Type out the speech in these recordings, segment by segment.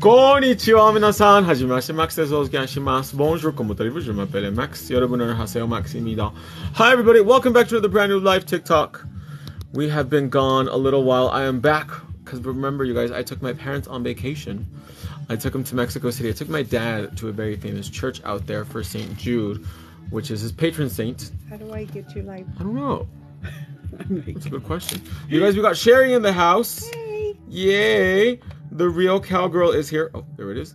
konnichiwa minasan. Hajimashite Max desu. Bonjour, comment allez-vous? Je m'appelle Max. Yorobunor haseo Maximida. Hi everybody, welcome back to the brand new live TikTok. We have been gone a little while. I am back because remember, you guys, I took my parents on vacation. I took them to Mexico City. I took my dad to a very famous church out there for St. Jude, which is his patron saint. How do I get your life? I don't know. That's a good question. You guys, we got Sherry in the house. Hey. Yay! The real cowgirl is here. Oh, there it is.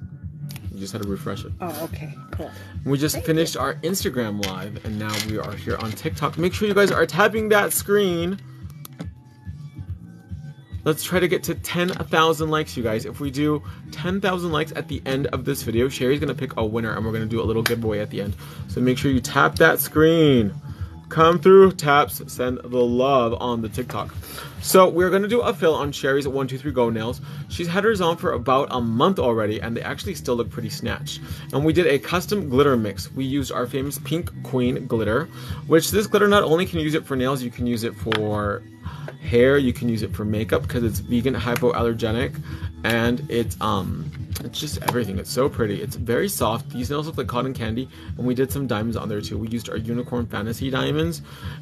You just had to refresh it. Oh, okay. Cool. We just finished our Instagram live, and now we are here on TikTok. Make sure you guys are tapping that screen. Let's try to get to 10,000 likes, you guys. If we do 10,000 likes at the end of this video, Sherry's gonna pick a winner, and we're gonna do a little giveaway at the end. So make sure you tap that screen. Come through, taps, send the love on the TikTok. So we're gonna do a fill on Sherry's 123 Go nails. She's had hers on for about a month already, and they actually still look pretty snatched. And we did a custom glitter mix. We used our famous Pink Queen glitter, which this glitter not only can you use it for nails, you can use it for hair, you can use it for makeup because it's vegan, hypoallergenic, and it's um it's just everything. It's so pretty. It's very soft. These nails look like cotton candy, and we did some diamonds on there too. We used our Unicorn Fantasy diamonds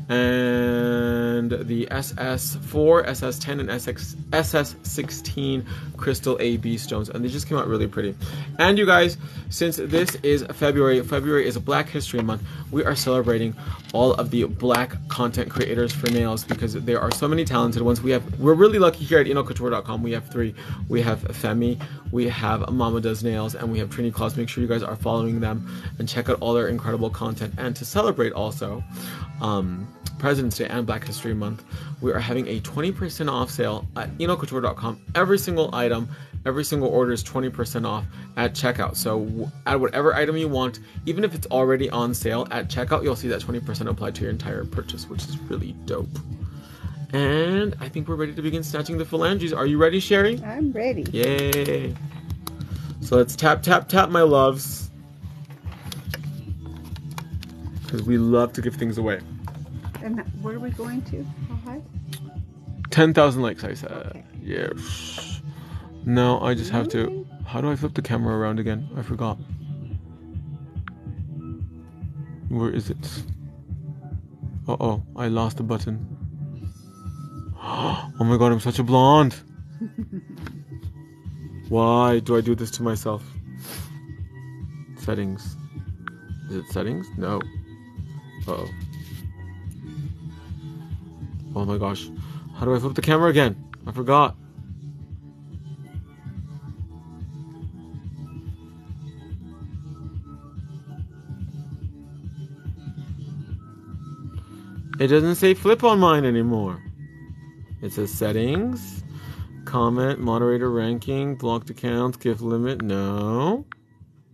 and the SS4, SS10, and SX, SS16 crystal AB stones, and they just came out really pretty. And you guys, since this is February, February is a Black History Month, we are celebrating all of the black content creators for nails because there are so many talented ones. We have we're really lucky here at Enailcouture.com. We have three. We have Femi, we have Mama Does Nails, and we have Trini Claus. Make sure you guys are following them and check out all their incredible content. And to celebrate also um, President's Day and Black History Month, we are having a 20% off sale at Enailcouture.com. Every single item, every single order is 20% off at checkout. So add whatever item you want, even if it's already on sale at checkout, you'll see that 20% applied to your entire purchase, which is really dope. And I think we're ready to begin snatching the phalanges. Are you ready, Sherry? I'm ready. Yay. So let's tap, tap, tap, my loves. Because we love to give things away. And where are we going to? How high? 10,000 likes, I said. Okay. Yes. No, I just have to. How do I flip the camera around again? I forgot. Where is it? Uh oh, I lost the button. Oh my god, I'm such a blonde. Why do I do this to myself? Settings. Is it settings? No. Oh. Oh my gosh. How do I flip the camera again? I forgot. It doesn't say flip on mine anymore. It says settings, comment, moderator ranking, blocked accounts, gift limit. No.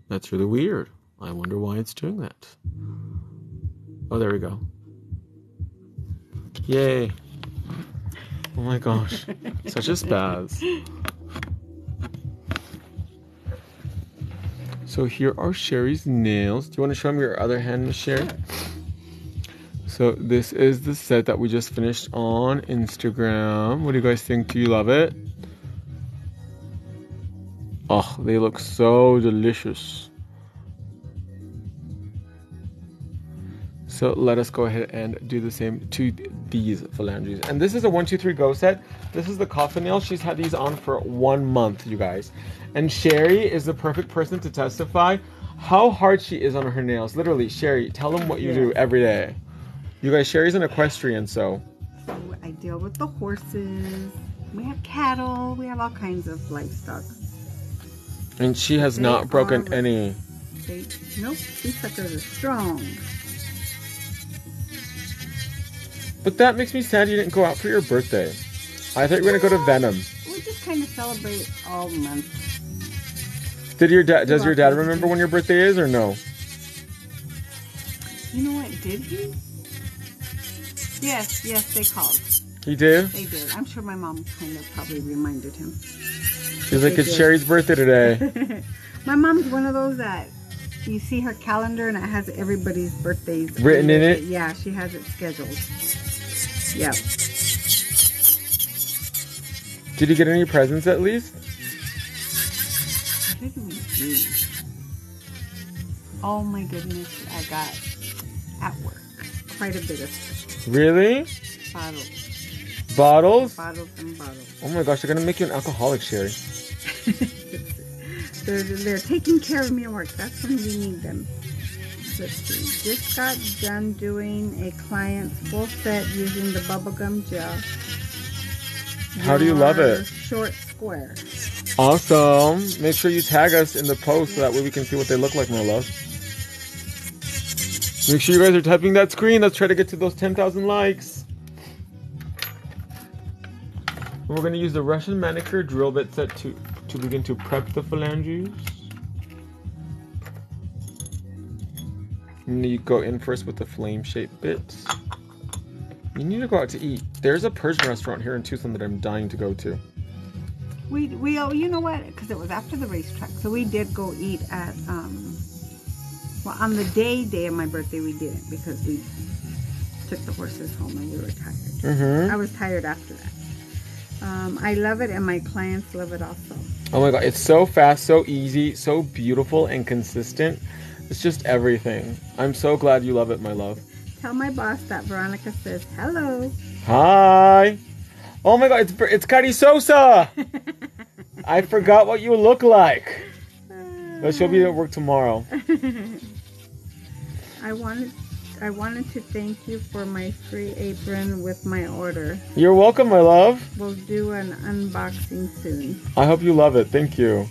That's really weird. I wonder why it's doing that. Oh, there we go. Yay. Oh my gosh. Such a spaz. So here are Sherry's nails. Do you want to show them your other hand, Miss Sherry? So this is the set that we just finished on Instagram. What do you guys think? Do you love it? Oh, they look so delicious. So let us go ahead and do the same to these phalanges. And this is a one, two, three, go set. This is the coffin nail. She's had these on for one month, you guys. And Sherry is the perfect person to testify how hard she is on her nails. Literally, Sherry, tell them what you do every day. You guys, Sherry's an equestrian, so So I deal with the horses. We have cattle. We have all kinds of livestock. and she has They not broken are- any. They, nope, these suckers are strong. But that makes me sad you didn't go out for your birthday. I thought you were gonna go to Venom. We just kind of celebrate all month. Did your dad? Does your dad remember when your birthday is or no? You know what? Did he? Yes, yes, they called. He did. They did. I'm sure my mom kind of probably reminded him. She's like, They it's did. Sherry's birthday today. My mom's one of those that you see her calendar and it has everybody's birthdays Written in it? Yeah, she has it scheduled. Yep. Did you get any presents at least? did we do? Oh my goodness, I got at work quite a bit of stuff. Really? bottles, Bottles? bottles and bottles. Oh my gosh, they're gonna make you an alcoholic, Sherry. they're, they're taking care of me at work. That's when we need them. Let's see. Just got done doing a client's full set using the bubblegum gel. How do you love it? Short square. Awesome. Make sure you tag us in the post so that way we can see what they look like, my love. Make sure you guys are tapping that screen. Let's try to get to those 10,000 likes. We're going to use the Russian manicure drill bit set to, to begin to prep the phalanges. And you go in first with the flame shaped bit. You need to go out to eat. There's a Persian restaurant here in Tucson that I'm dying to go to. We we oh you know what? Because it was after the racetrack, so we did go eat at um. Well, on the day day of my birthday, we didn't because we took the horses home and we were tired. Mm-hmm. I was tired after that. Um, I love it, and my clients love it also. Oh my god, it's so fast, so easy, so beautiful and consistent. It's just everything. I'm so glad you love it, my love. Tell my boss that Veronica says hello. Hi. Oh my god, it's it's Cari Sosa. I forgot what you look like. But she'll be at work tomorrow. I wanted I wanted to thank you for my free apron with my order. You're welcome, my love. We'll do an unboxing soon. I hope you love it. Thank you.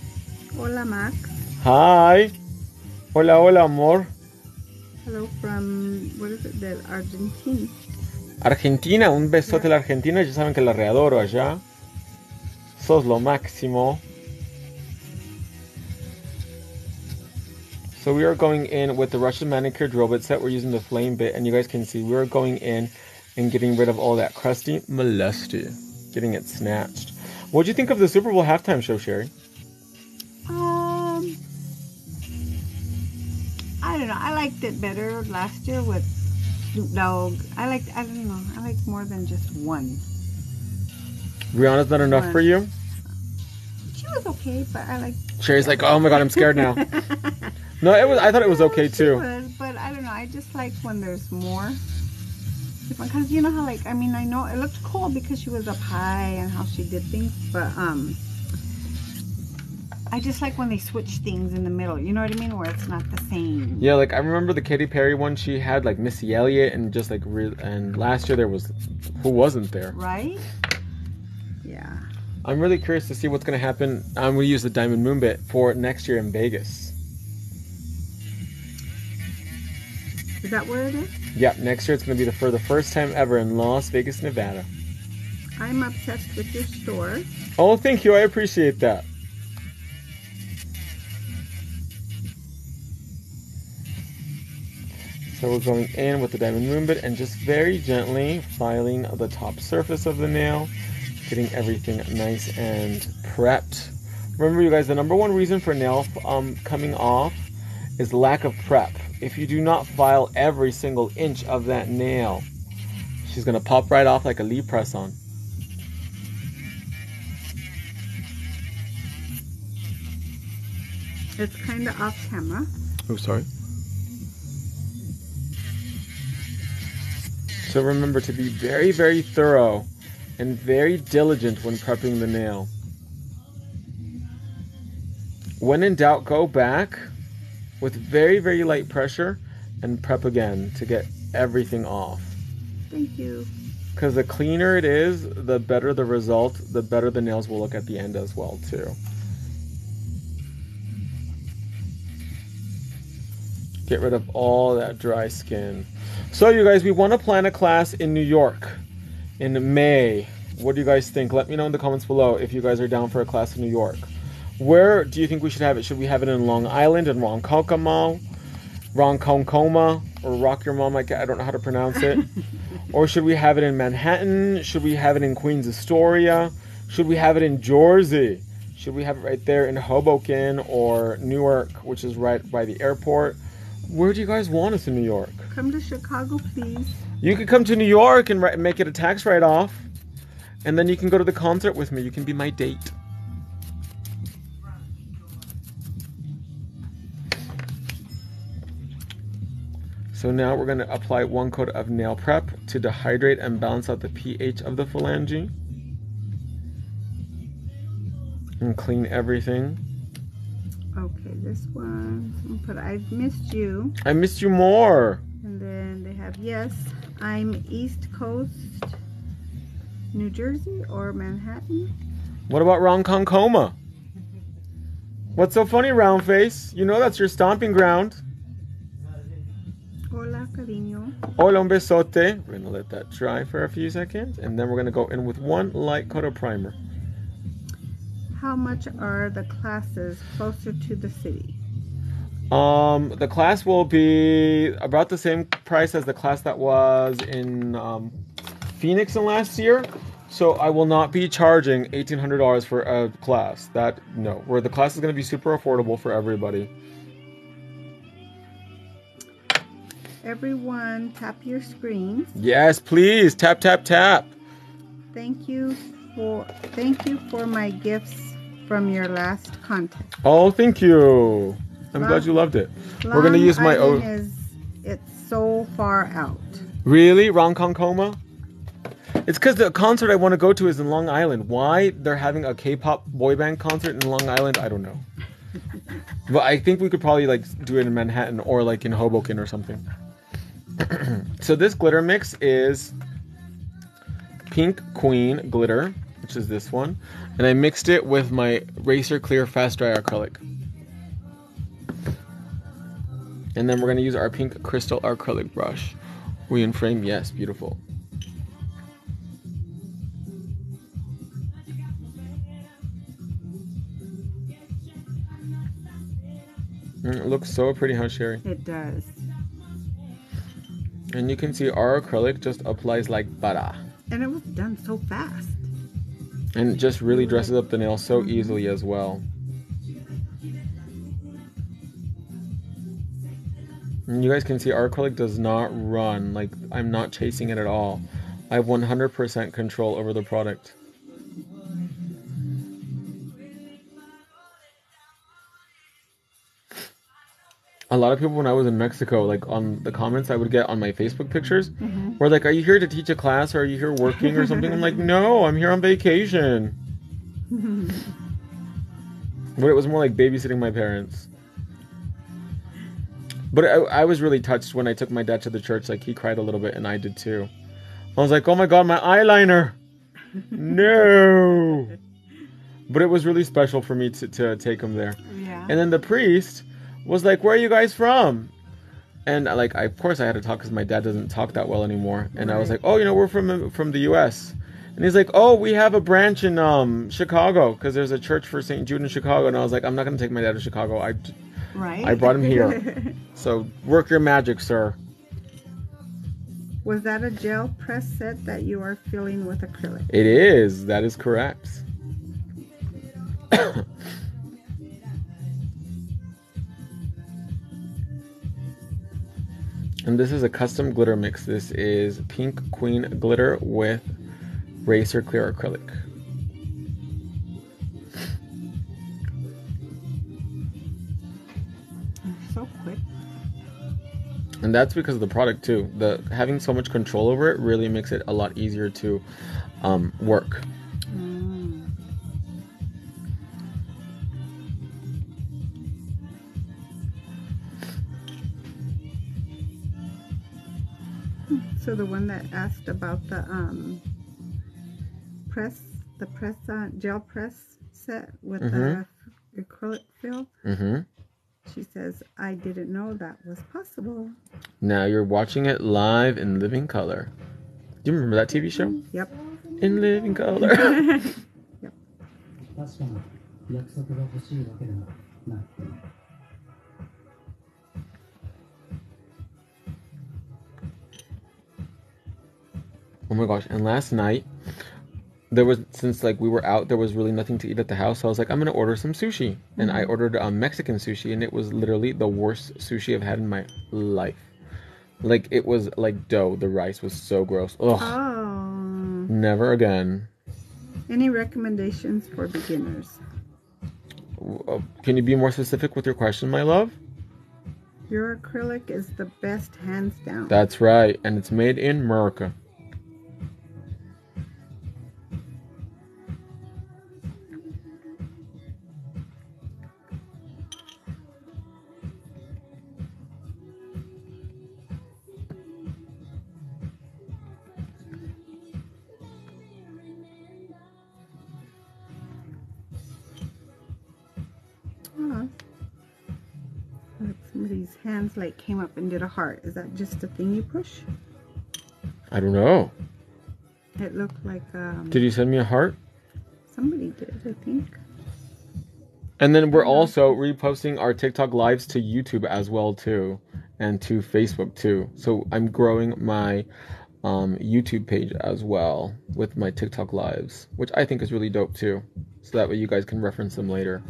Hola Max. Hi. Hola, hola, amor. Hello from what is it? Del Argentina. Argentina, un besote a la Argentina. Ya saben que la readoro allá. Sos lo máximo. So we are going in with the Russian manicure drill bit set. We're using the flame bit, and you guys can see we're going in and getting rid of all that crusty molesty, getting it snatched. What do you think of the Super Bowl halftime show, Sherry? Um, I don't know. I liked it better last year with Snoop Dogg. I liked. I don't know. I liked more than just one. Rihanna's not enough for you? She was okay, but I like. Sherry's like, oh my god, I'm scared now. No, it was. I thought it was okay too. was, but I don't know. I just like when there's more. Because you know how like I mean I know it looked cool because she was up high and how she did things, but um. I just like when they switch things in the middle. You know what I mean? Where it's not the same. Yeah, like I remember the Katy Perry one. She had like Missy Elliott and just like re- and last year there was who wasn't there. Right? Yeah. I'm really curious to see what's gonna happen. I'm gonna use the Diamond Moon bit for next year in Vegas. Is that where it is? Yeah, next year it's gonna be the for the first time ever in Las Vegas, Nevada. I'm obsessed with your store. Oh, thank you. I appreciate that. So we're going in with the diamond moon bit and just very gently filing the top surface of the nail, getting everything nice and prepped. Remember, you guys, the number one reason for nail um, coming off is lack of prep. If you do not file every single inch of that nail, she's gonna pop right off like a Lee press on. It's kind of off camera. Oh, sorry. So remember to be very, very thorough and very diligent when prepping the nail. When in doubt, go back with very, very light pressure and prep again to get everything off. Thank you. Because the cleaner it is, the better the result, the better the nails will look at the end as well, too. Get rid of all that dry skin. So, you guys, we want to plan a class in New York in May. What do you guys think? Let me know in the comments below if you guys are down for a class in New York. Where do you think we should have it? Should we have it in Long Island in Ronkonkoma, Ronkonkoma, or Rock Your Mom? I I don't know how to pronounce it. or should we have it in Manhattan? Should we have it in Queens Astoria? Should we have it in Jersey? Should we have it right there in Hoboken or Newark, which is right by the airport? Where do you guys want us in New York? Come to Chicago, please. You could come to New York and make it a tax write off. And then you can go to the concert with me. You can be my date. So now we're going to apply one coat of nail prep to dehydrate and balance out the pH of the phalange. And clean everything. Okay, this one. Put I've missed you. I missed you more. And then they have yes, I'm East Coast, New Jersey or Manhattan. What about Ronkonkoma? What's so funny, round face? You know that's your stomping ground. Hola, cariño. Hola, un besote. We're gonna let that dry for a few seconds, and then we're gonna go in with one light coat of primer. How much are the classes closer to the city? Um, the class will be about the same price as the class that was in um, Phoenix in last year. So I will not be charging eighteen hundred dollars for a class. That no, where the class is going to be super affordable for everybody. Everyone, tap your screens. Yes, please tap tap tap. Thank you for thank you for my gifts from your last contest. Oh, thank you. I'm glad you loved it. We're gonna use my Island O. Is it's so far out? Really, Ronkonkoma? It's because the concert I want to go to is in Long Island. Why they're having a K-pop boy band concert in Long Island, I don't know. but I think we could probably like do it in Manhattan or like in Hoboken or something. so this glitter mix is Pink Queen glitter, which is this one, and I mixed it with my Racer Clear Fast Dry acrylic. And then we're gonna use our pink crystal acrylic brush. We in frame, yes, beautiful. Mm, It looks so pretty, huh, Sherry? It does. And you can see our acrylic just applies like butter. And it was done so fast. And it just really dresses up the nail so easily as well. And you guys can see our acrylic does not run. Like, I'm not chasing it at all. I have 100% control over the product. A lot of people, when I was in Mexico, like on the comments I would get on my Facebook pictures, mm-hmm. were like, Are you here to teach a class or are you here working or something? I'm like, No, I'm here on vacation. But it was more like babysitting my parents. But I, I was really touched when I took my dad to the church. Like he cried a little bit, and I did too. I was like, "Oh my god, my eyeliner!" no. But it was really special for me to, to take him there. Yeah. And then the priest was like, "Where are you guys from?" And uh, like, I, of course, I had to talk because my dad doesn't talk that well anymore. And I was like, "Oh, you know, we're from from the U.S." And he's like, "Oh, we have a branch in um Chicago because there's a church for St. Jude in Chicago." And I was like, "I'm not gonna take my dad to Chicago. I right. I brought him here. so work your magic, sir." was that a gel press set that you are filling with acrylic? It is. That is correct. and this is a custom glitter mix. This is Pink Queen glitter with Racer Clear acrylic. So quick. And that's because of the product too. The having so much control over it really makes it a lot easier to um, work. So the one that asked about the um press, the press uh, gel press set with the acrylic fill, hmm she says, "I didn't know that was possible." Now you're watching it live in living color. Do you remember that TV show? Yep. In living color. 確 oh my gosh! And last night, there was since like we were out, there was really nothing to eat at the house. So I was like, I'm gonna order some sushi, and I ordered um, Mexican sushi, and it was literally the worst sushi I've had in my life. Like it was like dough. The rice was so gross. Ugh. Oh. Never again. Any recommendations for beginners? Uh, Can you be more specific with your question, my love? Your acrylic is the best, hands down. That's right, and it's made in America. Like came up and did a heart. Is that just a thing you push? I don't know. It looked like um, Did you send me a heart? somebody did, I think. And then we're also reposting our TikTok lives to YouTube as well too, and to Facebook too. So I'm growing my um, YouTube page as well with my TikTok lives, which I think is really dope too. So that way you guys can reference them later.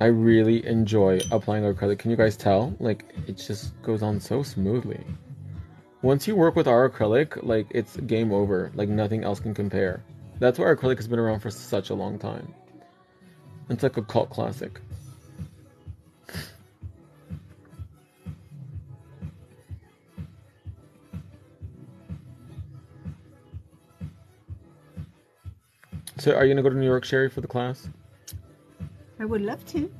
I really enjoy applying acrylic. Can you guys tell? Like it just goes on so smoothly. Once you work with our acrylic, like it's game over. Like nothing else can compare. That's why our acrylic has been around for such a long time. It's like a cult classic. So, are you gonna go to New York, Sherry, for the class? I would love to.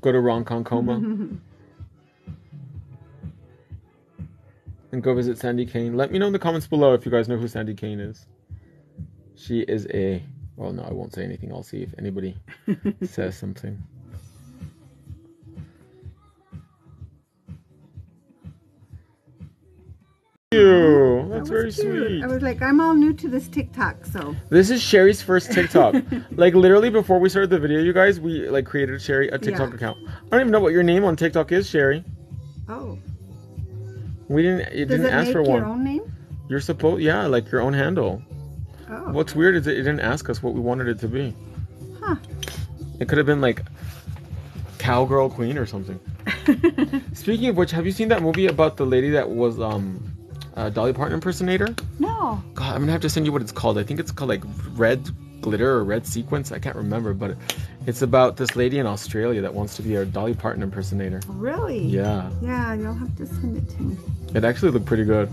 Go to Ronkonkoma and go visit Sandy Kane. Let me know in the comments below if you guys know who Sandy Kane is. She is a. Well, no, I won't say anything. I'll see if anybody says something. That's very cute. sweet. I was like, I'm all new to this TikTok, so This is Sherry's first TikTok. like literally before we started the video, you guys, we like created Sherry a TikTok Yeah. account. I don't even know what your name on TikTok is, Sherry. oh, We didn't. You does didn't ask for your one. own name? You're supposed, yeah, like your own handle. Oh, What's weird is it didn't ask us what we wanted it to be. huh? It could have been like Cowgirl Queen or something. Speaking of which, have you seen that movie about the lady that was um a Dolly Parton impersonator? no. God, I'm gonna have to send you what it's called. I think it's called like Red Glitter or Red Sequence. I can't remember, but it's about this lady in Australia that wants to be a Dolly Parton impersonator. Really? Yeah, Yeah, you'll have to send it to me. it actually looked pretty good.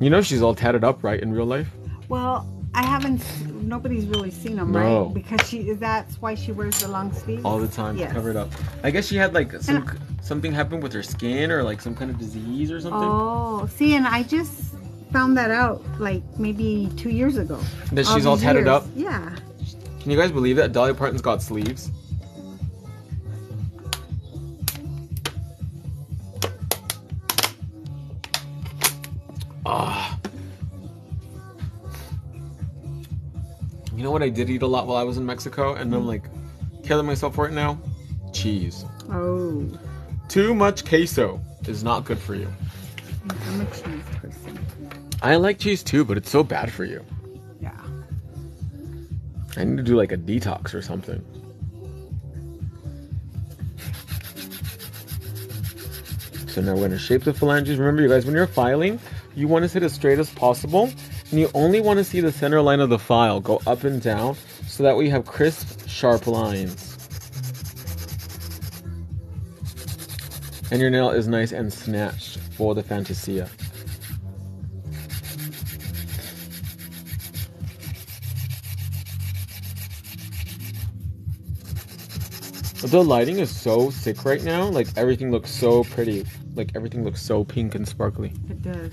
You know she's all tatted up, right, in real life? Well, I haven't. Nobody's really seen them, No. right? Because she. That's why she wears the long sleeves. all the time Yes. covered up. I guess she had like some And- something happened with her skin or like some kind of disease or something. Oh, see, and I just found that out like maybe two years ago. That she's all tatted years. up. Yeah. Can you guys believe that Dolly Parton's got sleeves? Know what I did eat a lot while I was in Mexico, and I'm like killing myself for it now? Cheese. Oh, Too much queso is not good for you. I'm a cheese person. I like cheese too, but it's so bad for you. Yeah. I need to do like a detox or something. So now we're gonna shape the phalanges. Remember, you guys, when you're filing, you want to sit as straight as possible, and you only want to see the center line of the file go up and down, so that we have crisp, sharp lines. And your nail is nice and snatched for the Fantasia. The lighting is so sick right now. Like everything looks so pretty. Like everything looks so pink and sparkly. It does.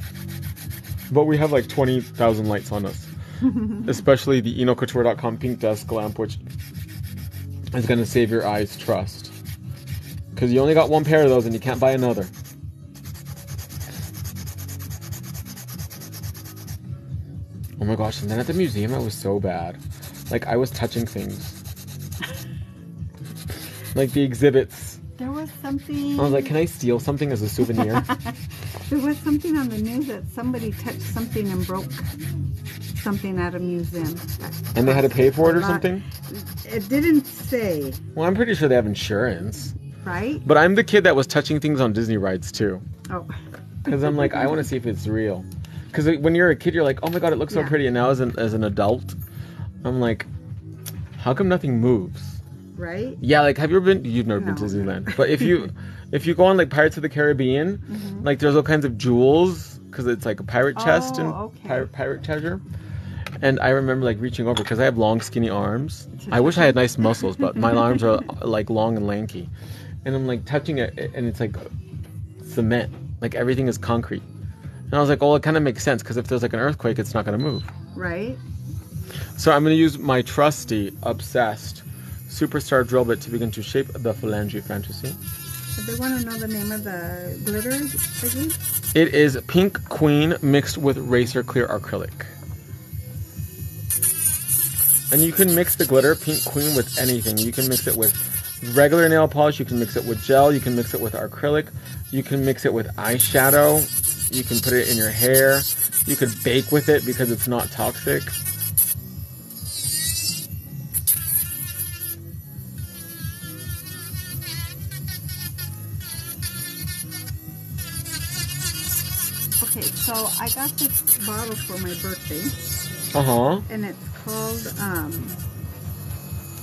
But we have like 20,000 lights on us. Especially the Enailcouture.com pink desk lamp, which is going to save your eyes trust. Because you only got one pair of those and you can't buy another. Oh my gosh, and then at the museum I was so bad. Like I was touching things. like the exhibits. There was something. I was like, can I steal something as a souvenir? There was something on the news that somebody touched something and broke something at a museum. and they had to pay for it or something? It didn't say, Well, I'm pretty sure they have insurance. right? But I'm the kid that was touching things on Disney rides too. Oh, Because I'm like, I want to see if it's real. Because when you're a kid, you're like, oh my god, it looks so pretty. And now as an, as an adult, I'm like, how come nothing moves? right? Yeah, like have you ever been? You've never been to Disneyland, but if you if you go on like Pirates of the Caribbean, like there's all kinds of jewels because it's like a pirate chest and Mm-hmm. Oh, okay. pirate pirate treasure. And I remember like reaching over because I have long, skinny arms. I wish I had nice muscles, but my arms are like long and lanky. And I'm like touching it, and it's like cement. Like everything is concrete. And I was like, well, it kind of makes sense because if there's like an earthquake, it's not going to move. Right? So I'm going to use my trusty, obsessed superstar drill bit to begin to shape the phalange fantasy. But they want to know the name of the glitter again. It is Pink Queen mixed with Racer Clear Acrylic. And you can mix the glitter Pink Queen with anything. You can mix it with regular nail polish, you can mix it with gel, you can mix it with acrylic, you can mix it with eyeshadow, you can put it in your hair, you could bake with it because it's not toxic. So I got this bottle for my birthday, Uh huh. and it's called um,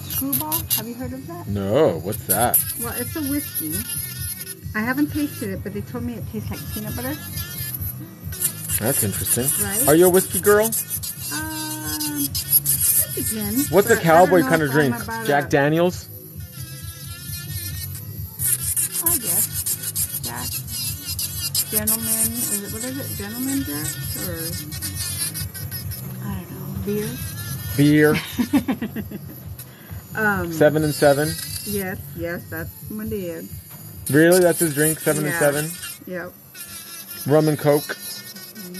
Screwball. Have you heard of that? No, what's that? Well, it's a whiskey. I haven't tasted it, but they told me it tastes like peanut butter. That's interesting. Right. Are you a whiskey girl? Um, depends. What's a cowboy kind of drink? Jack a- Daniels? Gentleman. Is it, what is it? Gentleman Jack? Or. I don't know. Beer? Beer? Um, seven and seven? Yes, yes, that's my dad. Really? That's his drink? Seven and seven? Yep. Rum and Coke?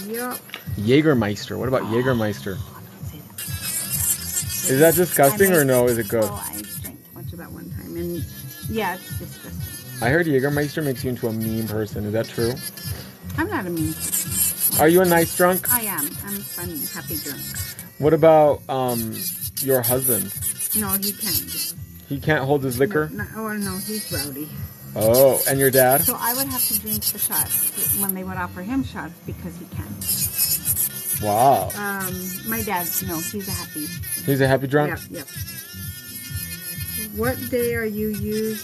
Yep. Jägermeister. What about Jägermeister? Is that disgusting or no? Is it good? Oh, I drank too much of that one time, and yeah, it's disgusting. I heard Jägermeister makes you into a mean person. Is that true? I'm not a mean person. Are you a nice drunk? I am. I'm a fun, happy drunk. What about um your husband? No, he can't. He can't hold his liquor? No, no, oh no, he's rowdy. Oh, and your dad? So I would have to drink the shots when they would offer him shots because he can't. Wow. Um, my dad, no, he's a happy. He's a happy drunk? Yep, yep. What day are you use,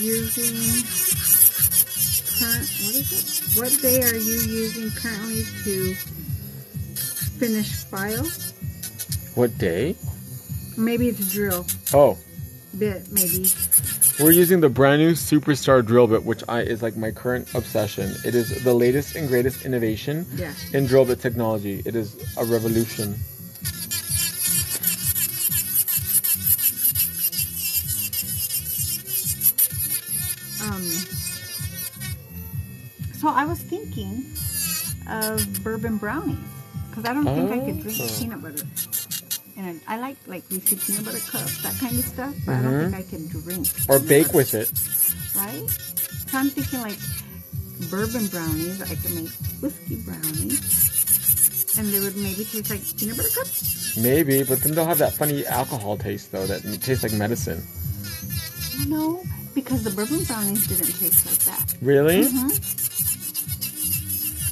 using current, what is it? What day are you using currently to finish file? What day? Maybe it's a drill Oh, bit, maybe. we're using the brand new Superstar drill bit, which I is like my current obsession. It is the latest and greatest innovation Yeah. in drill bit technology. It is a revolution. Um, so I was thinking of bourbon brownies because I don't think I could drink Oh. peanut butter. And I like like we see peanut butter cups, that kind of stuff, but I don't think I can drink. Mm-hmm. Or bake butter, with it. right? So I'm thinking like bourbon brownies. I can make whiskey brownies, and they would maybe taste like peanut butter cups. Maybe, but then they'll have that funny alcohol taste though that tastes like medicine. No, because the bourbon brownies didn't taste like that. Really? Mm-hmm.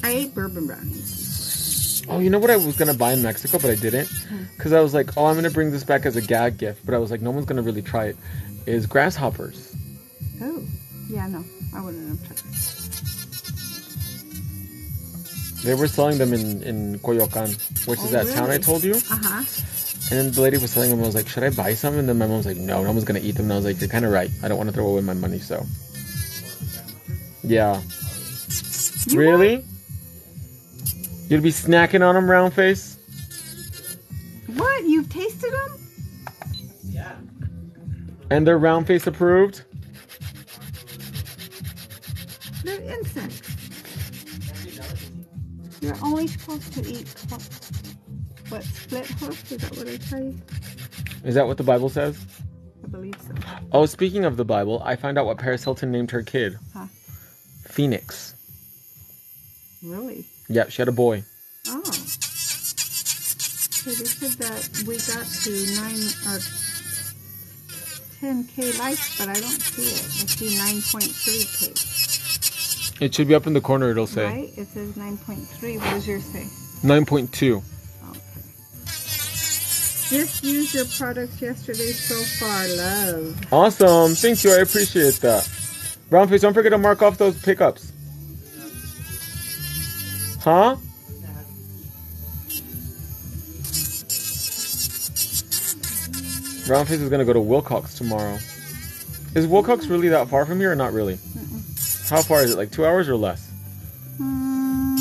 I ate bourbon brownies. Oh, you know what I was gonna buy in Mexico, but I didn't, because I was like, oh, I'm gonna bring this back as a gag gift, but I was like, no one's gonna really try it. Is grasshoppers? Oh, yeah, no, I wouldn't have tried. it. They were selling them in in Coyoacan, which is Oh, that town I told you. Uh huh. And then the lady was selling them. I was like, should I buy some? And then my mom was like, no, no one's gonna eat them. And I was like, you're kind of right. I don't want to throw away my money, so. Yeah. You really? You'd be snacking on them, round face. What? You've tasted them? Yeah. And they're round face approved. They're insects. You're only supposed to eat what? Split hoof? Is that what I tell you? Is that what the Bible says? I believe so. Oh, speaking of the Bible, I found out what Paris Hilton named her kid. Huh. Phoenix. Really? Yeah, she had a boy. Oh. So they said that we got to nine or ten k likes, but I don't see it. I see nine point three k. It should be up in the corner. It'll say Right? It says nine point three. What does yours say? 9.2. Just used your products yesterday so far, love. Awesome. Thank you. I appreciate that. Brownface, don't forget to mark off those pickups. Huh? Brownface is gonna go to Willcox tomorrow. Is Willcox really that far from here or not really? How far is it? Like two hours or less? Hmm,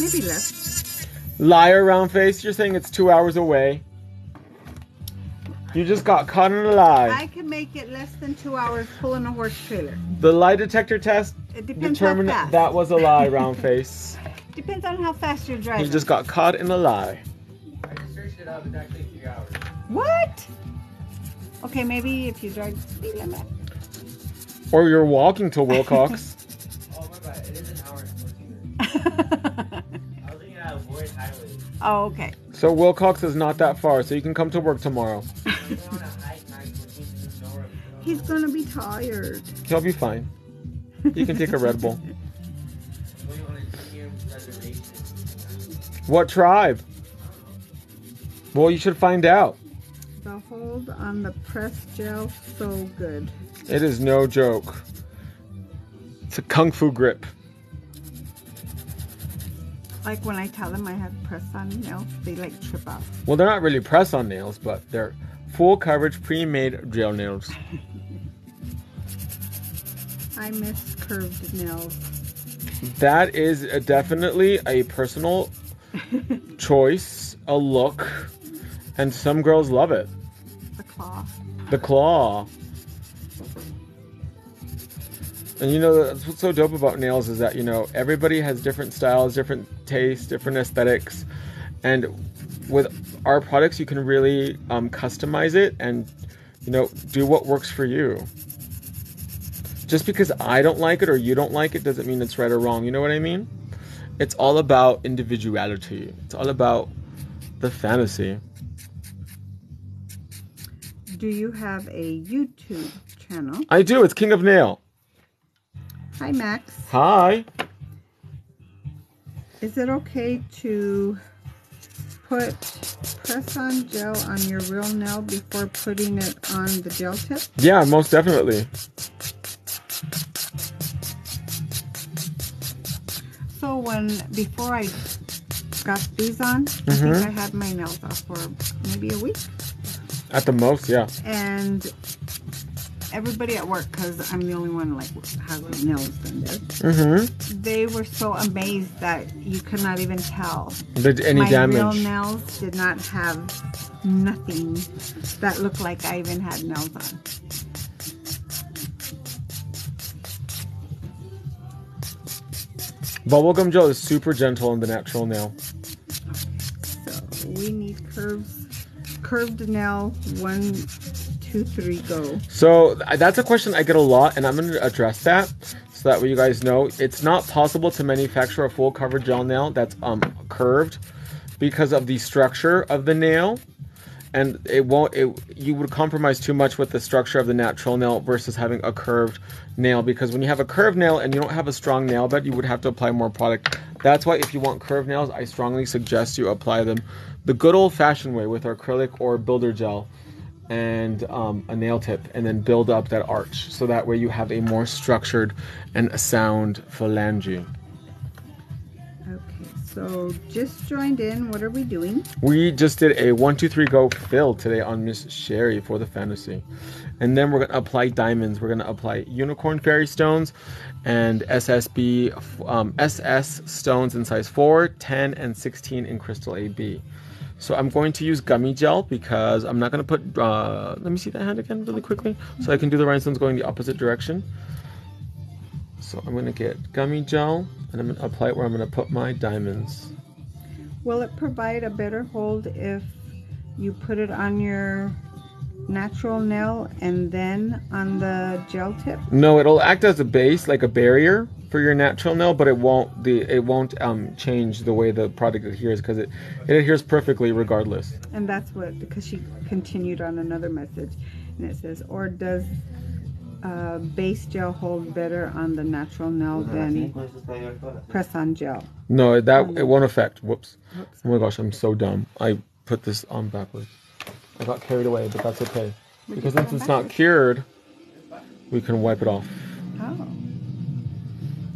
maybe less. Liar, Roundface. You're saying it's two hours away. You just got caught in a lie. I can make it less than two hours pulling a horse trailer. The lie detector test It depends how determined fast. that was a lie, round face. Depends on how fast you're driving. You just got caught in a lie. I just searched it up. It's actually three hours. What? Okay, maybe if you drive the speed limit. Or you're walking to Willcox. Oh my bad. It is an hour and 14 minutes. I was looking at Avoid Highway. oh, okay. so Willcox is not that far, so you can come to work tomorrow. I'm going on a hike night, which means there's nowhere to go. He's gonna be tired. He'll be fine. You can take a Red Bull. Going on a premium reservation. What tribe? Well, you should find out. The hold on the press gel, so good. It is no joke. It's a kung fu grip. Like when I tell them I have press on nails, they like trip out. Well, they're not really press on nails, but they're full coverage pre-made gel nails. I miss curved nails. That is a- definitely a personal choice, a look, and some girls love it. The claw. The claw. And you know that's what's so dope about nails is that you know everybody has different styles, different tastes, different aesthetics, and with our products you can really um, customize it and you know do what works for you. Just because I don't like it or you don't like it doesn't mean it's right or wrong. You know what I mean? It's all about individuality. It's all about the fantasy. Do you have a YouTube channel? I do. It's King of Nail. Hi, Max. Hi. Is it okay to put press on gel on your real nail before putting it on the gel tip? Yeah, most definitely. So when before I got these on, I Mhm. think I had my nails off for maybe a week, At the most, yeah. and everybody at work, because I'm the only one like has nails done Mm-hmm. they were so amazed that you could not even tell Did any my real damage? nails did not have nothing that looked like I even had nails on. Bubblegum gel is super gentle on the natural nail. So we need curves, curved nail. One, two, three, go. So that's a question I get a lot, and I'm going to address that so that way you guys know it's not possible to manufacture a full covered gel nail that's um curved because of the structure of the nail. And it won't. It, you would compromise too much with the structure of the natural nail versus having a curved nail. Because when you have a curved nail and you don't have a strong nail bed, you would have to apply more product. That's why if you want curved nails, I strongly suggest you apply them the good old-fashioned way with acrylic or builder gel and um, a nail tip and then build up that arch. So that way you have a more structured and a sound phalange. Okay, so just joined in. What are we doing? we just did a one two three go fill today on miss sherry for the fantasy. And then we're going to apply diamonds. We're going to apply unicorn fairy stones and ssb um, ss stones in size 4 10 and 16 in crystal ab so i'm going to use gummy gel because i'm not going to put uh, let me see that hand again really quickly. So i can do the rhinestones going the opposite direction. So i'm going to get gummy gel and i'm going to apply it where i'm going to put my diamonds. Will it provide a better hold if you put it on your natural nail and then on the gel tip? No, it'll act as a base, like a barrier for your natural nail, but it won't the it won't um change the way the product adheres because it it adheres perfectly regardless. And that's what, because she continued on another message and it says, or does uh, base gel hold better on the natural nail than press on gel? No, that it won't affect. Whoops. Oh my gosh, I'm so dumb. I put this on backwards. I got carried away, but that's okay. You Because since it's not cured, we can wipe it off. Oh.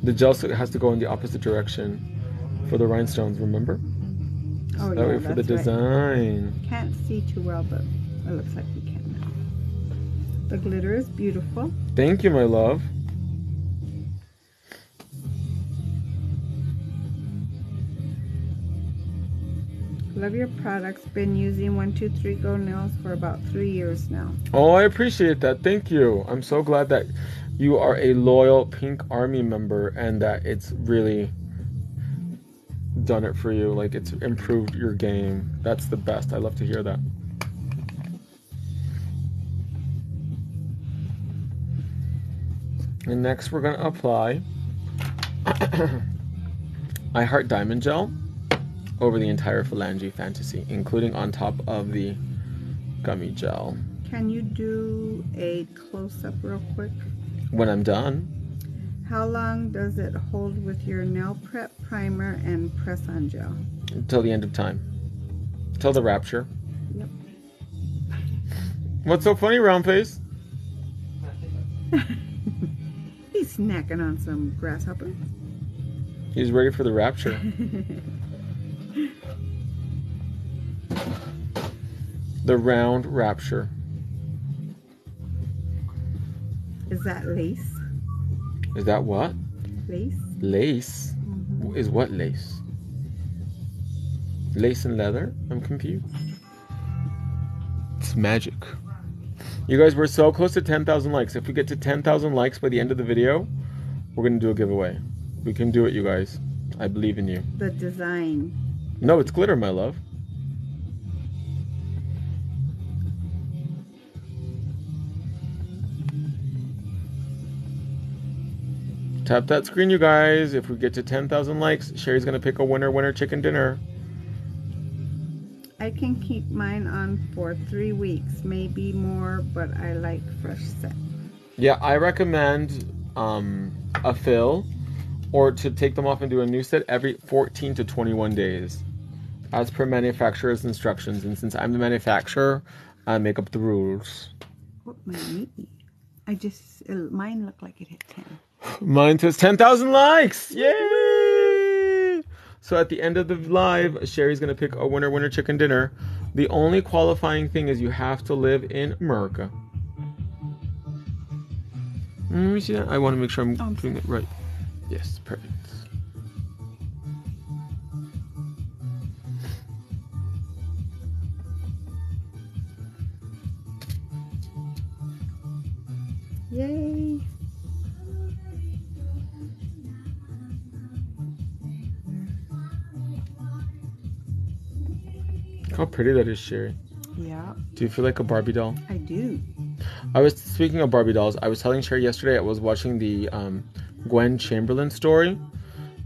The gel has to go in the opposite direction for the rhinestones, remember? Oh, that yeah, way for the that's right. design. Can't see too well, but it looks like we can now. The glitter is beautiful. Thank you, my love. Love your products. Been using 123 Go Nails for about three years now. Oh, I appreciate that. Thank you. I'm so glad that you are a loyal Pink Army member and that it's really done it for you. Like it's improved your game. That's the best. I love to hear that. And next we're gonna apply I Heart Diamond Gel over the entire Phalange Fantasy, including on top of the gummy gel. Can you do a close up real quick? When I'm done, How long does it hold with your nail prep primer and press on gel? until the end of time. Till the rapture. Yep. What's so funny, round face? He's snacking on some grasshoppers. He's ready for the rapture. the round rapture. Is that lace? Is that what? Lace? Lace? Mhm. Is what lace? Lace and leather? I'm confused. It's magic. You guys, we're so close to 10,000 likes. If we get to 10,000 likes by the end of the video, we're going to do a giveaway. We can do it, you guys. I believe in you. The design. No, it's glitter, my love. Tap that screen, you guys. If we get to 10,000 likes, Sherry's going to pick a winner, winner chicken dinner. I can keep mine on for three weeks, maybe more, but I like fresh set. Yeah, I recommend um, a fill or to take them off and do a new set every 14 to 21 days as per manufacturer's instructions. And since I'm the manufacturer, I make up the rules. What my knee? I just mine looked like it hit ten. Mine says 10,000 likes! Yay! So at the end of the live, Sherry's gonna pick a winner winner chicken dinner. The only qualifying thing is you have to live in America. Mm, Let me see that. I want to make sure Oh, I'm doing it right. Yes, perfect. How pretty that is, Sherry. Yeah, Do you feel like a Barbie doll? I do. I was speaking of Barbie dolls. I was telling Sherry yesterday. I was watching the um, Gwen Shamblin story.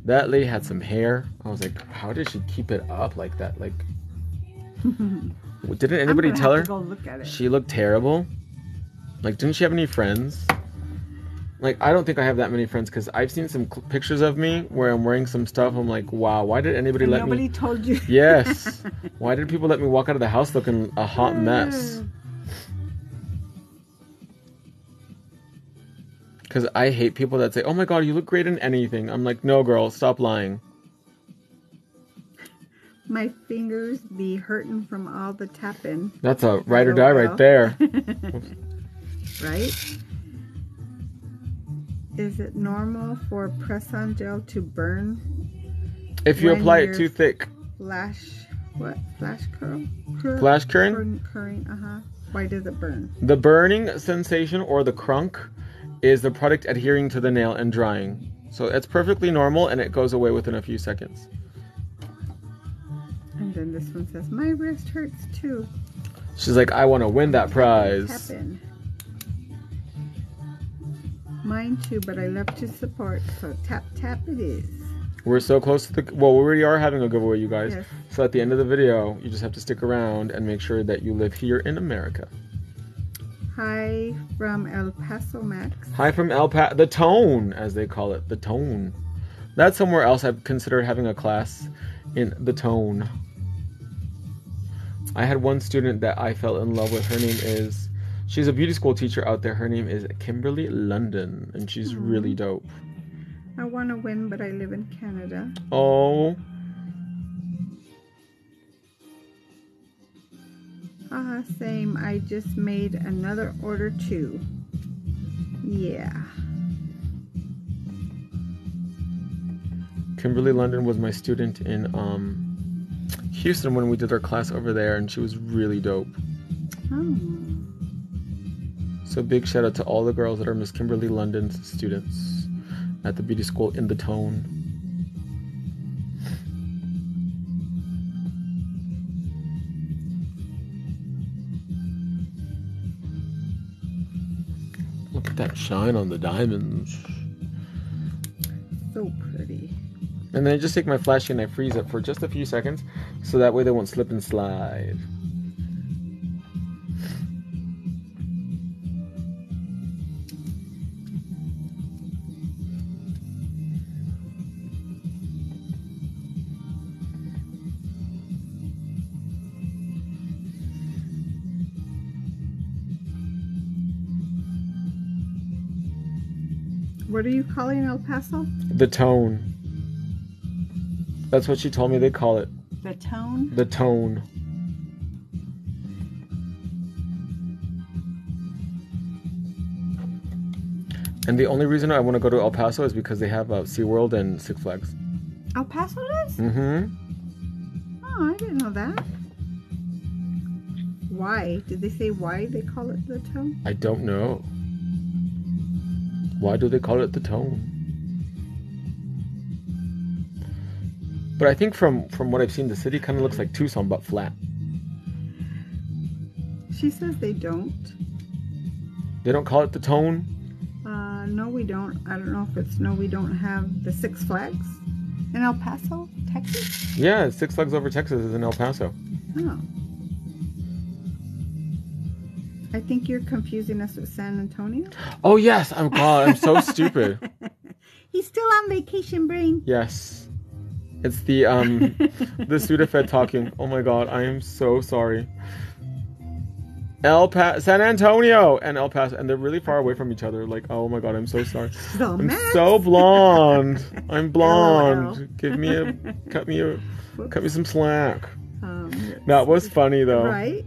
That lady had some hair. I was like, how did she keep it up like that? Like, didn't anybody tell her look she looked terrible? Like, didn't she have any friends? Like, I don't think I have that many friends because I've seen some cl- pictures of me where I'm wearing some stuff. I'm like, wow, why did anybody And let nobody me? Nobody told you. Yes. Why did people let me walk out of the house looking a hot mm. mess? Because I hate people that say, "Oh my god, you look great in anything." I'm like, "No, girl, stop lying." My fingers be hurting from all the tapping, That's a ride or die right there. right? Is it normal for press-on gel to burn? If you apply it too thick, Flash, what? Flash curl? Cur- flash current, current? Uh-huh. Why does it burn? the burning sensation or the crunk is the product adhering to the nail and drying. So it's perfectly normal and it goes away within a few seconds. And then this one says, my wrist hurts too. She's like, "I want to win that prize." Tapping. Mine too, but I love to support, so tap tap it is. We're so close to the well, we already are having a giveaway, you guys. Yes. So at the end of the video, you just have to stick around and make sure that you live here in America. Hi from El Paso Max. Hi from El Pa- the Tone, as they call it, the Tone. That's somewhere else I've considered having a class in the Tone. I had one student that I fell in love with. Her name is, she's a beauty school teacher out there. Her name is Kimberly London, and she's really dope. I want to win, but I live in Canada. Oh, Haha, same. I just made another order too. Yeah. Kimberly London was my student in um, Houston when we did our class over there, and she was really dope. Oh. So big shout out to all the girls that are Miss Kimberly London's students at the beauty school in the Tone. Look at that shine on the diamonds. So pretty. And then I just take my flash and I freeze it for just a few seconds so that way they won't slip and slide. El Paso? The tone. That's what she told me they call it. The tone? The tone. And the only reason I want to go to El Paso is because they have uh, SeaWorld and Six Flags. El Paso does? Mm-hmm. Oh, I didn't know that. Why? Did they say why they call it the tone? I don't know. Why do they call it the tone? But I think from from what I've seen, the city kind of looks like Tucson but flat. She says they don't. They don't call it the tone. Uh, no, we don't. I don't know if it's no, we don't have the Six Flags in El Paso, Texas. Yeah, Six Flags Over Texas is in El Paso. Oh. I think you're confusing us with San Antonio. Oh yes, I'm God. I'm so stupid. He's still on vacation, brain. Yes, it's the um the Sudafed talking. Oh my God, I am so sorry. El pa- San Antonio and El Paso, and they're really far away from each other. Like, oh my God, I'm so sorry. So I'm mad. so blonde. I'm blonde. LOL. Give me a cut me a cut me some slack. Um, That was funny though. right.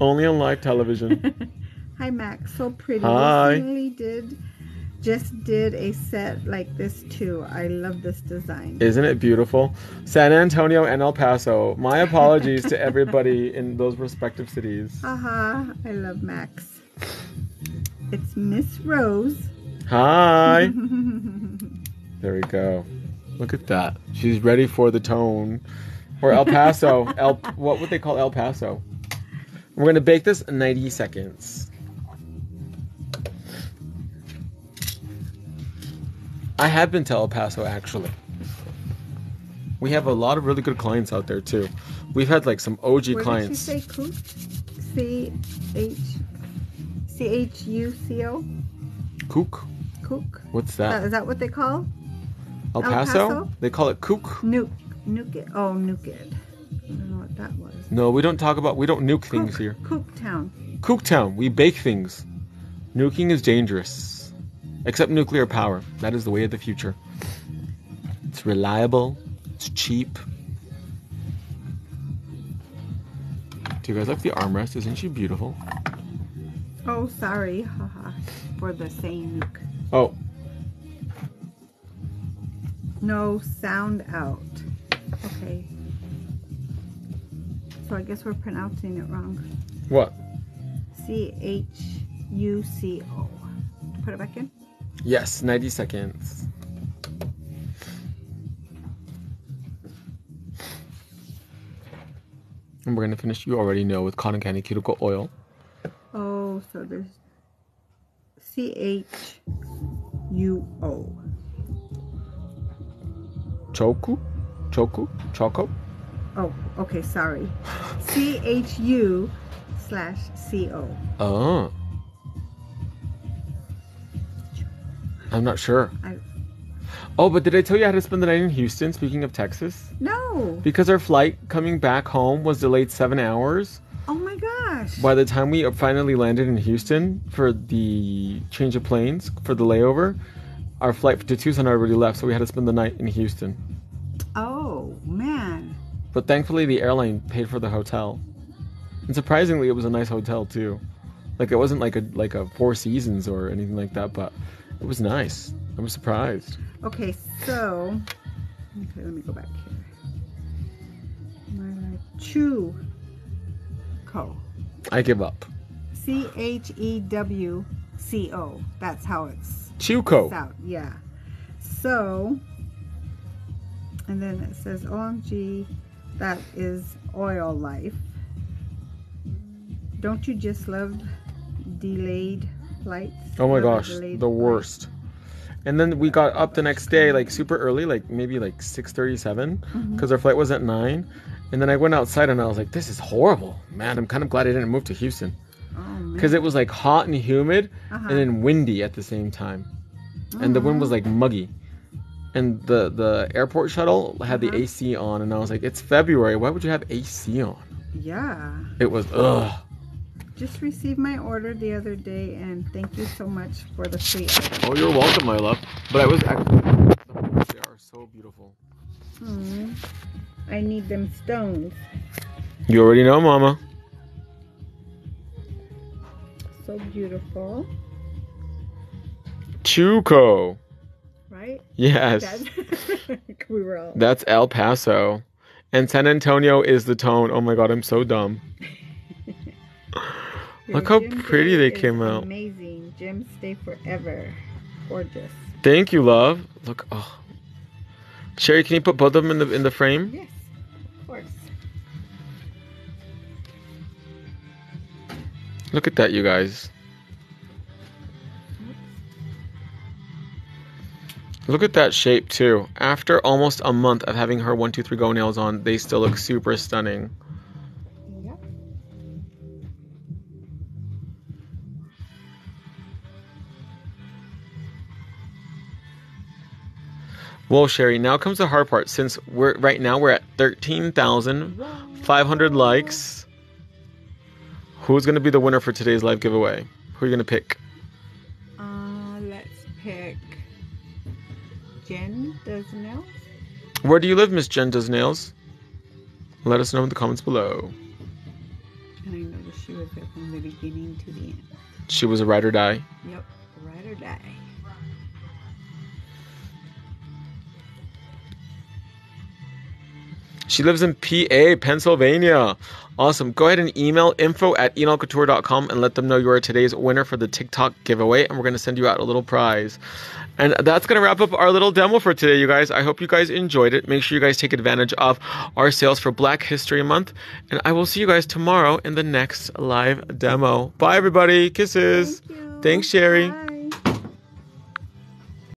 Only on live television. Hi, Max. So pretty. Hi. Did just did a set like this too. I love this design. Isn't it beautiful? San Antonio and El Paso. My apologies to everybody in those respective cities. Haha, I love Max. It's Miss Rose. Hi. There we go. Look at that. She's ready for the tone. Or El Paso. El what would they call El Paso? We're gonna bake this 90 seconds. I have been to El Paso actually. We have a lot of really good clients out there too. We've had like some OG What clients. did you say? C H C H U C O. Kook? Cook. What's Uh, that? is that what they call? El El Paso? Paso? They call it kook. Nuke. Nuke it. Oh, nuke it. I don't know what that was. No, we don't talk about we don't nuke things Cook, here. Cook Town. Cooktown, we bake things. Nuking is dangerous. Except nuclear power. That is the way of the future. It's reliable, it's cheap. Do you guys like the armrest? Isn't she beautiful? Oh, sorry. Haha. For the same nuke. Oh, No sound out. Okay. So I guess we're pronouncing it wrong. what? C H U C O. Put it back in. Yes, 90 seconds. And we're gonna finish, you already know, with cotton candy cuticle oil. Oh, so there's C H U O. Choku? Choku? Choco? Oh, okay, sorry. C H U slash C O. Oh. I'm not sure. I- Oh, but did I tell you I had to spend the night in Houston? Speaking of Texas, No. because our flight coming back home was delayed seven hours. Oh my gosh. By the time we finally landed in Houston for the change of planes for the layover, our flight to Tucson already left, so we had to spend the night in Houston. Oh man. But thankfully, the airline paid for the hotel, and surprisingly, it was a nice hotel too. Like it wasn't like a like a Four Seasons or anything like that, but it was nice. I was surprised. Okay, so okay, let me go back here. My Chew Co. I give up. C H E W C O. That's how it's Chuco. out. Yeah. So, and then it says OMG, that is oil life. Don't you just love delayed Oh my gosh, the worst. And then we got up the next day, like super early, like maybe like six thirty-seven, Mm-hmm. because our flight was at nine. And then I went outside and I was like, "This is horrible, man." I'm kind of glad I didn't move to Houston Oh, because it was like hot and humid, Uh-huh. and then windy at the same time, and the wind was like muggy. And the the airport shuttle had the Uh-huh. AC on, and I was like, "It's February. Why would you have AC on?" Yeah. It was ugh. I just received my order the other day and thank you so much for the free Oh, you're welcome, my love. But I was actually they are so beautiful. Mm, I need them stones. You already know, Mama. So beautiful, Chuco. right? Yes. That's, we were all. That's El Paso. And San Antonio is the tone. Oh my god, I'm so dumb. Look how pretty they came out. Amazing. Gems stay forever. Gorgeous. Thank you, love. Look, oh. Sherry, can you put both of them in the in the frame? Yes, of course. Look at that, you guys. Look at that shape too. After almost a month of having her one, two, three go nails on, they still look super stunning. Well, Sherry, now comes the hard part. Since we're right now we're at thirteen thousand five hundred likes. Who's gonna be the winner for today's live giveaway? Who are you gonna pick? Uh, let's pick Jen does nails. Where do you live, Miss Jen Does Nails? Let us know in the comments below. And I noticed she was there from the beginning to the end. She was a ride or die. Yep. She lives in PA, Pennsylvania. Awesome. Go ahead and email info at enailcouture.com and let them know you are today's winner for the TikTok giveaway, and we're going to send you out a little prize. And that's going to wrap up our little demo for today, you guys. I hope you guys enjoyed it. Make sure you guys take advantage of our sales for Black History Month, and I will see you guys tomorrow in the next live demo. Bye, everybody. Kisses. Thank you. Thanks, Sherry. Bye.